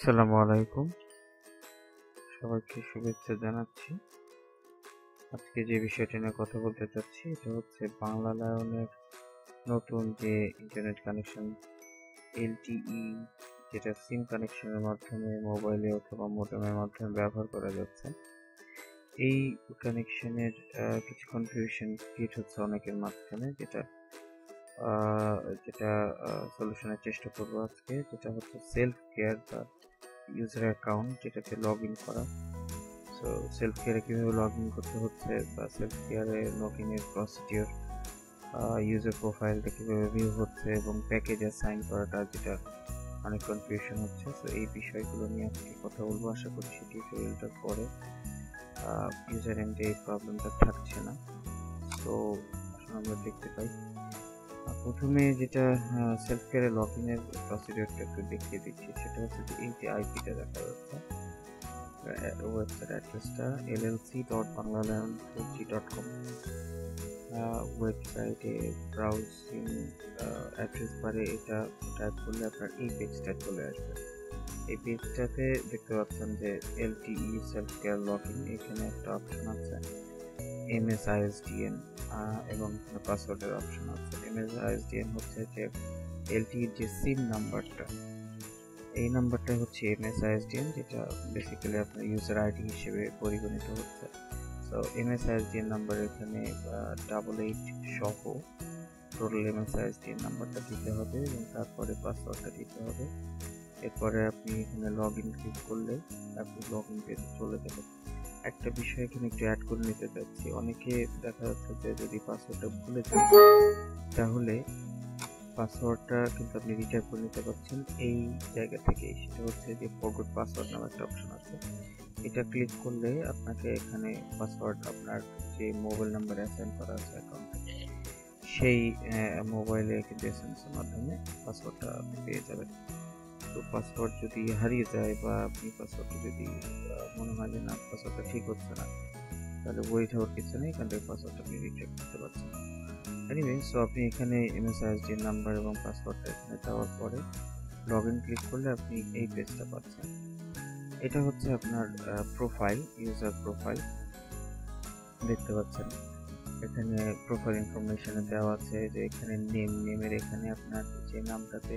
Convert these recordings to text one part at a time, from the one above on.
আসসালামু আলাইকুম। সবাইকে শুভেচ্ছা জানাচ্ছি। আজকে যে বিষয়টি নিয়ে কথা বলতে চাচ্ছি, এটা হচ্ছে বাংলা লায়নের নতুন যে ইন্টারনেট কানেকশন এলটিই, যেটা সিম কানেকশনের মাধ্যমে মোবাইলে অথবা মোডেমের মাধ্যমে ব্যবহার করা যাচ্ছে। এই কানেকশনের কিছু কনফিউশন ক্রিয়েট হচ্ছে অনেকের মাঝখানে, যেটা যেটা সলিউশনের চেষ্টা করব আজকে, যেটা হচ্ছে সেলফ কেয়ার বা ইউজার অ্যাকাউন্ট যেটাতে লগ ইন করা। সো সেলফ কেয়ারে কীভাবে লগ ইন করতে হচ্ছে বা সেলফ কেয়ারে লগ ইনের প্রসিডিওর ইউজার প্রোফাইলটা কীভাবে ভিউ হচ্ছে এবং প্যাকেজ সাইন করাটা যেটা অনেক কনফিউশন হচ্ছে। সো এই বিষয়গুলো নিয়ে আজকে কথা বলব। আশা করি করছি টিউটোরিয়ালটার পরে ইউজার এন্ডে এই প্রবলেমটা থাকছে না। সো আমরা দেখতে পাই। প্রথমে যেটা সেলফ কেয়ারে লগ ইনের প্রসিডিওরটা একটু দেখিয়ে দিচ্ছি, সেটা হচ্ছে যে এই যে আইপিটা দেখা যাচ্ছে ওয়েবসাইট অ্যাড্রেসটা LLC dot Banglaland G dot com ওয়েবসাইটে ব্রাউজিং অ্যাড্রেস বারে এটা টাইপ করলে আপনার এই পেজটা চলে আসবে। এই পেজটাতে দেখতে পাচ্ছেন যে LTE self care log in এখানে একটা অপশন আছে। এমএস আইএসডিএন এবং পাসওয়ার্ডের অপশন আছে। আইএসডিএন হচ্ছে যে এলটির যে সিম নাম্বারটা, এই নাম্বারটা হচ্ছে আইএসডিএন যেটা বেসিক্যালি আপনার ইউজার আইডি হিসেবে পরিগণিত হচ্ছে। সো আইএসডিএন নাম্বার এখানে ডাবল এইট সহ টোটাল এমএস আইএসডিএন নাম্বারটা দিতে হবে এবং তারপরে পাসওয়ার্ডটা দিতে হবে। এরপরে আপনি এখানে লগ ইন ক্লিক করলে আপনি লগ ইন পেজে চলে যাবেন। একটা বিষয় এখানে একটু অ্যাড করে নিতে চাচ্ছি। অনেকে দেখা যাচ্ছে যে যদি পাসওয়ার্ডটা ভুলে যান তাহলে পাসওয়ার্ডটা কিন্তু আপনি রিটাইপ করে নিতে পারছেন এই জায়গা থেকে সেটা হচ্ছে যে ফরগট পাসওয়ার্ড নামে একটা অপশন আছে। এটা ক্লিক করলে আপনাকে এখানে পাসওয়ার্ড আপনার যে মোবাইল নাম্বারে অ্যাসাইন করা আছে অ্যাকাউন্টে সেই মোবাইলে কিন্তু এস এর মাধ্যমে পাসওয়ার্ডটা আপনি পেয়ে যাবেন। তো পাসওয়ার্ড যদি হারিয়ে যায় বা আপনি পাসওয়ার্ডটা যদি মনে হয় যে না পাসওয়ার্ডটা ঠিক হচ্ছে না, তাহলে ওয়েট হওয়ার কিছু নেই, এখান থেকে পাসওয়ার্ডটা আপনি রিটেক করতে পারছেন। এনিওয়ে সো আপনি এখানে এমএসআইএসডি নাম্বার এবং পাসওয়ার্ডটা এখানে দেওয়ার পরে লগ ইন ক্লিক করলে আপনি এই পেজটা পাচ্ছেন। এটা হচ্ছে আপনার প্রোফাইল ইউজার প্রোফাইল দেখতে পাচ্ছেন, এখানে প্রোফাইল ইনফরমেশনে দেওয়া আছে যে এখানে নেম নেমের এখানে আপনার যে নামটাতে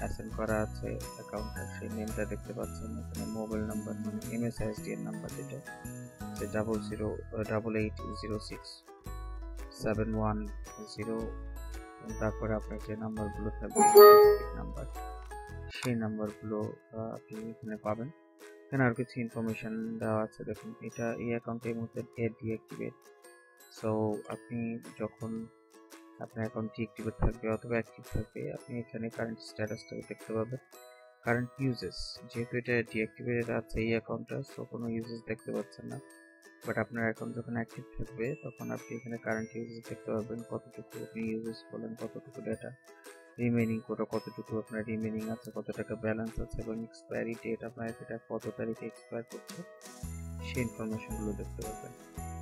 অ্যাসেন্ড করা আছে অ্যাকাউন্টটা সেই নেমটা দেখতে পাচ্ছেন, এখানে মোবাইল নাম্বার মানে এমএসআইএসডি এর নাম্বার যেটা যে double zero double eight zero six seven one zero তারপরে আপনার যে নাম্বারগুলো থাকবে নাম্বার সেই নাম্বারগুলো আপনি এখানে পাবেন। এখানে আর কিছু ইনফরমেশন দেওয়া আছে, দেখুন, এটা এই অ্যাকাউন্টের মধ্যে ডিঅ্যাক্টিভেট সো আপনি যখন আপনার অ্যাকাউন্ট ডিঅ্যাক্টিভেট থাকবে অথবা অ্যাক্টিভ থাকবে, আপনি এখানে কারেন্ট স্ট্যাটাস স্ট্যাটাসটাকে দেখতে পাবেন। কারেন্ট ইউজেস যেহেতু এটা ডিঅ্যাক্টিভেটেড আছে এই অ্যাকাউন্টটা সো কোনো ইউজেস দেখতে পাচ্ছেন না। বাট আপনার অ্যাকাউন্ট যখন অ্যাক্টিভ থাকবে, তখন আপনি এখানে কারেন্ট ইউজেস দেখতে পাবেন, কতটুকু আপনি ইউজেস করলেন কতটুকু ডেটা রিমেনিং কোটা কতটুকু আপনার রিমেনিং আছে, কত টাকা ব্যালেন্স আছে এবং এক্সপায়ারি ডেট আপনার এটা কত তারিখে এক্সপায়ার করছে। সেই ইনফরমেশনগুলো দেখতে পাবেন।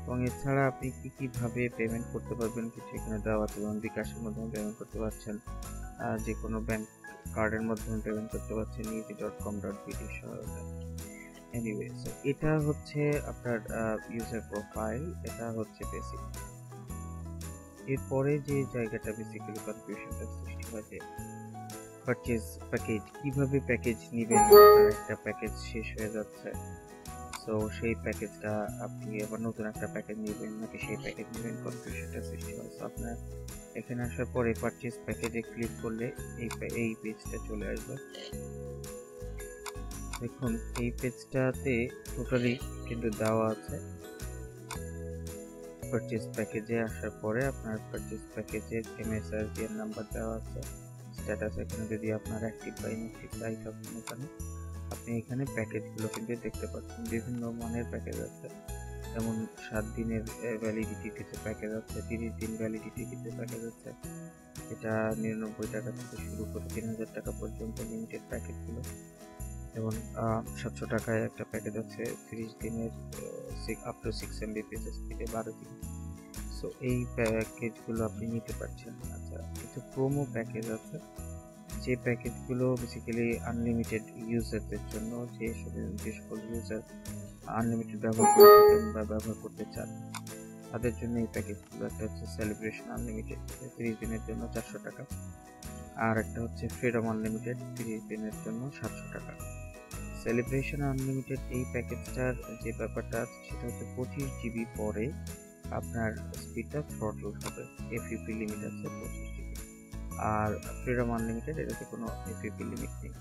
এবং এছাড়া আপনি কী কীভাবে পেমেন্ট করতে পারবেন কিছু এখানে দেওয়া আছে যেমন বিকাশের মাধ্যমে পেমেন্ট করতে পারছেন যে কোনো ব্যাংক কার্ডের মাধ্যমে পেমেন্ট করতে পারছেন easy dot com dot BD এটা হচ্ছে আপনার ইউজার প্রোফাইল এটা হচ্ছে বেসিক এরপরে যে জায়গাটা বেসিক্যালি কনফিউশনটা সৃষ্টি হয় যে পারচেজ প্যাকেজ কীভাবে প্যাকেজ নেবেন? একটা প্যাকেজ শেষ হয়ে যাচ্ছে। সো সেই প্যাকেজটা আপনি আবার নতুন একটা প্যাকেজ নেবেন, নাকি সেই প্যাকেজ নেবেন কনফিউশনটা সৃষ্টি হয়। সো আপনার এখানে আসার পরে পারচেজ প্যাকেজে ক্লিক করলে এই এই পেজটা চলে আসবে। দেখুন, এই পেজটাতে টোটালি কিন্তু দেওয়া আছে। পারচেজ প্যাকেজে আসার পরে আপনার পারচেজ প্যাকেজের এমএসআরডি এর নাম্বার দেওয়া আছে। স্ট্যাটাস এখানে যদি আপনার অ্যাক্টিভ বা ইনঅ্যাক্টিভ যাই থাকুন এখানে আপনি এখানে প্যাকেজগুলো কিন্তু দেখতে পাচ্ছেন। বিভিন্ন মানের প্যাকেজ আছে। যেমন সাত দিনের ভ্যালিডিটি কিছু প্যাকেজ আছে, তিরিশ দিন ভ্যালিডিটি কিছু প্যাকেজ আছে। এটা নিরানব্বই টাকা থেকে শুরু করে তিন হাজার টাকা পর্যন্ত লিমিটেড প্যাকেজগুলো। যেমন সাতশো টাকায় একটা প্যাকেজ আছে, তিরিশ দিনের আপ টু সিক্স এমবিপিএস স্পিডে বারো দিন সো এই প্যাকেজগুলো আপনি নিতে পারছেন। আচ্ছা কিছু প্রোমো প্যাকেজ আছে। যে প্যাকেজগুলো বেসিক্যালি আনলিমিটেড ইউজারদের জন্য যে সকল ইউজার আনলিমিটেড ব্যবহার করে থাকেন বা ব্যবহার করতে চান, তাদের জন্য এই প্যাকেজগুলো একটা হচ্ছে সেলিব্রেশন আনলিমিটেড তিরিশ দিনের জন্য চারশো টাকা। আর একটা হচ্ছে ফ্রিডম আনলিমিটেড তিরিশ দিনের জন্য সাতশো টাকা। সেলিব্রেশন আনলিমিটেড এই প্যাকেজটার যে ব্যাপারটা আছে, সেটা হচ্ছে পঁচিশ জিবি পরে আপনার স্পিডটা থ্রটল হবে। এফইপি লিমিট আছে পঁচিশ জিবি আর ফ্রিডম আনলিমিটেড এটাতে কোনো এফইপি লিমিট নেই।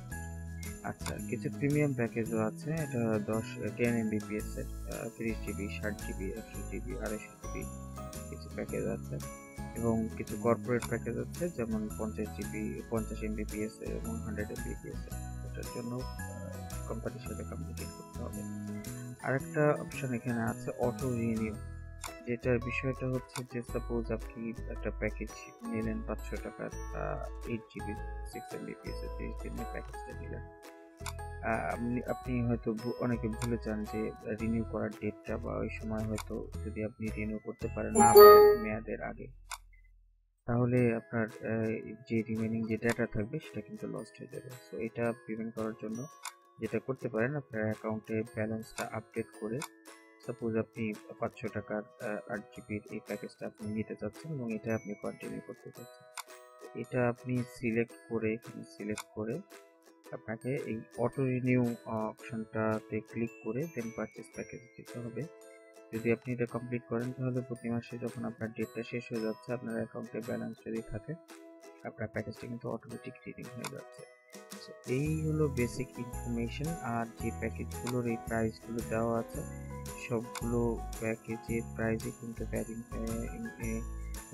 আচ্ছা কিছু প্রিমিয়াম প্যাকেজও আছে, এটা দশ টেন এমবিপিএস এর তিরিশ জিবি ষাট জিবি একশো জিবি আড়াইশো জিবি কিছু প্যাকেজ আছে। এবং কিছু কর্পোরেট প্যাকেজ আছে, যেমন পঞ্চাশ জিবি পঞ্চাশ এমবিপিএস এর এবং হান্ড্রেড এমবিপিএস এর। এটার জন্য কোম্পানির সাথে কমিউনিকেট করতে হবে। আরেকটা অপশন এখানে আছে অটো রিনিউ যেটার বিষয়টা হচ্ছে যে সাপোজ আপনি একটা প্যাকেজ নিলেন পাঁচশো টাকার এইট জিবি সিক্স এমবিপিএস তিরিশ দিনের প্যাকেজটা নিলেন আপনি আপনি হয়তো অনেকে ভুলে যান যে রিনিউ করার ডেটটা বা ওই সময় হয়তো যদি আপনি রিনিউ করতে পারেন না মেয়াদের আগে, তাহলে আপনার যে রিমেনিং যে ডাটা থাকবে সেটা কিন্তু লস্ট হয়ে যাবে। সো এটা প্রিভেন্ট করার জন্য যেটা করতে পারেন, আপনার অ্যাকাউন্টে ব্যালেন্সটা আপডেট করে সাপোজ আপনি পাঁচশো টাকার আট জিবির এই প্যাকেজটা আপনি নিতে চাচ্ছেন এবং এটা আপনি কন্টিনিউ করতে চাচ্ছেন। এটা আপনি সিলেক্ট করে, এখানে সিলেক্ট করে আপনাকে এই অটো রিনিউ অপশনটাতে ক্লিক করে দেন পারচেস প্যাকেজ দিতে হবে। যদি আপনি এটা কমপ্লিট করেন তাহলে প্রতি মাসে যখন আপনার ডেটটা শেষ হয়ে যাচ্ছে, আপনার অ্যাকাউন্টে ব্যালেন্স যদি থাকে, আপনার প্যাকেজটা কিন্তু অটোমেটিক রিডিং হয়ে যাচ্ছে। এই হলো বেসিক ইনফরমেশন আর যে প্যাকেজগুলোর এই প্রাইসগুলো দেওয়া আছে সবগুলো প্যাকেজের প্রাইসে কিন্তু ব্যাটিং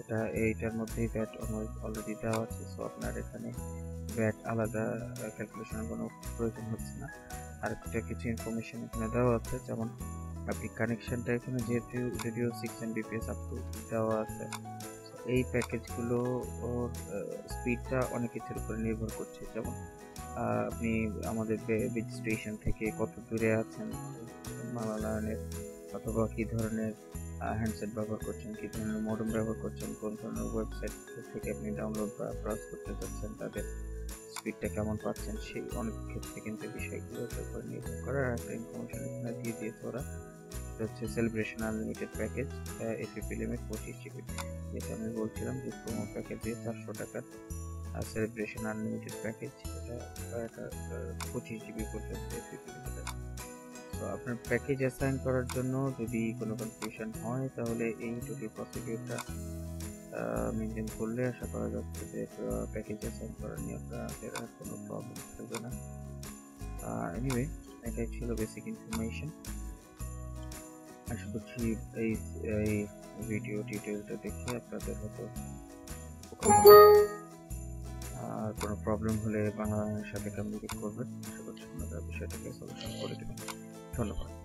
এটা, এইটার মধ্যেই ব্যাট অলরেডি দেওয়া আছে সো আপনার এখানে ব্যাট আলাদা ক্যালকুলেশনের কোনো প্রয়োজন হচ্ছে না। আর একটা কিছু ইনফরমেশন এখানে দেওয়া আছে, যেমন আপনি কানেকশনটা এখানে যেহেতু যদিও সিক্স এমবিপিএস আপ টু দেওয়া আছে এই প্যাকেজগুলো স্পিডটা অনেক কিছুর উপরে নির্ভর করছে। যেমন আপনি আমাদের স্টেশন থেকে কত দূরে আছেন বাংলায়নের অথবা কী ধরনের হ্যান্ডসেট ব্যবহার করছেন, কী ধরনের মডেম ব্যবহার করছেন, কোন ধরনের ওয়েবসাইট থেকে আপনি ডাউনলোড বা ব্রাউজ করতে চাচ্ছেন, তাদের স্পিডটা কেমন পাচ্ছেন, সেই অনেক ক্ষেত্রে কিন্তু বিষয়গুলোর উপর নির্ভর করে। আর একটা ইনফরমেশন এখানে দিয়ে দিয়েছে ওরা হচ্ছে celebration unlimited package FUP limit পঁচিশ জিবি যেটা আমি বলছিলাম যে প্রোমো প্যাকেজ দিয়ে চারশো টাকার সেলিব্রেশন আনলিমিটেড প্যাকেজ এটা পঁচিশ জিবি পর্যন্ত এফিপি তো আপনার প্যাকেজ অ্যাসাইন করার জন্য যদি কোনো কনফিউশন হয়, তাহলে এই দুটি প্রসিডিউরটা মেনটেন করলে আশা করা যাচ্ছে যে প্যাকেজ অ্যাসাইন করা নিয়ে আপনাদের আর কোনো প্রবলেম থাকবে না। এনিওয়ে এটাই ছিল বেসিক ইনফরমেশন আশা করছি এই এই ভিডিও টিউটোরিয়ালটা দেখে আপনাদের হয়তো আর কোনো প্রবলেম হলে বাংলার সাথে কমিউনিকেট করবেন। আশা করছি আপনারা বিষয়টাকে সলিউশন করে দেবেন। ধন্যবাদ।